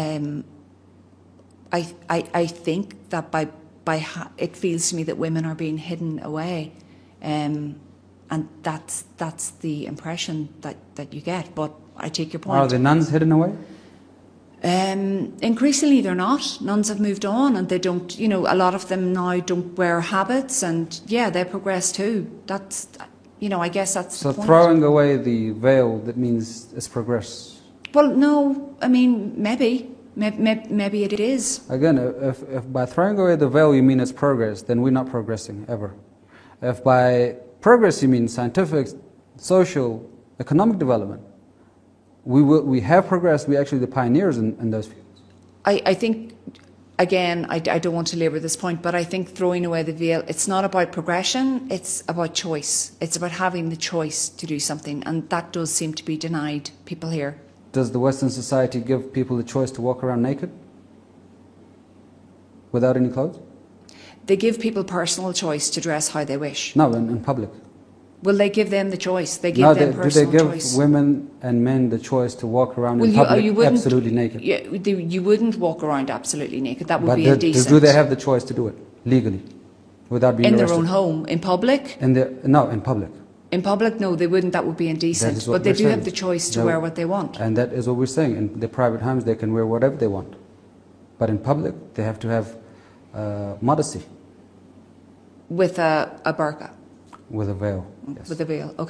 Um, I, I, I think that by, by ha- it feels to me that women are being hidden away. Um, and that's, that's the impression that, that you get. But I take your point. Are the nuns hidden away? Um, increasingly, they're not. Nuns have moved on, and they don't. You know, a lot of them now don't wear habits, and yeah, they progress too. That's, you know, I guess that's So throwing away the veil, that means it's progress. Well, no, I mean maybe, maybe, maybe it is. Again, if, if by throwing away the veil you mean it's progress, then we're not progressing ever. If by progress you mean scientific, social, economic development, we, will, we have progressed, we're actually the pioneers in, in those fields. I, I think, again, I, I don't want to labour this point, but I think throwing away the veil, it's not about progression, it's about choice. It's about having the choice to do something, and that does seem to be denied people here. Does the Western society give people the choice to walk around naked? Without any clothes? They give people personal choice to dress how they wish. No, in, in public. Will they give them the choice? They give no, them they, do they give choice. women and men the choice to walk around Well, in you, uh, public you absolutely naked? Yeah, they- you wouldn't walk around absolutely naked. That would but be indecent. do they have the choice to do it legally, without being in their own home, in public? In the, no, in public. In public, no, they wouldn't. That would be indecent. But they do have the choice to wear what they want. And that is what we're saying. In their private homes, they can wear whatever they want. But in public, they have to have uh, modesty With a, a burqa, with a veil. Yes. with a veil. Okay.